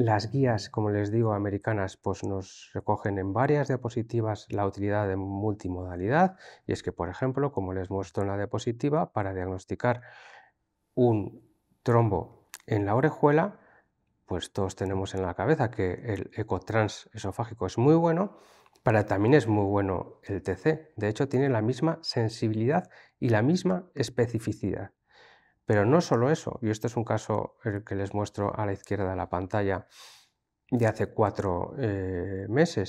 Las guías, como les digo, americanas, pues nos recogen en varias diapositivas la utilidad de multimodalidad. Y es que, por ejemplo, como les muestro en la diapositiva, para diagnosticar un trombo en la orejuela, pues todos tenemos en la cabeza que el ecotrans esofágico es muy bueno, pero también es muy bueno el TC. De hecho, tiene la misma sensibilidad y la misma especificidad. Pero no solo eso, y esto es un caso el que les muestro a la izquierda de la pantalla de hace cuatro eh, meses,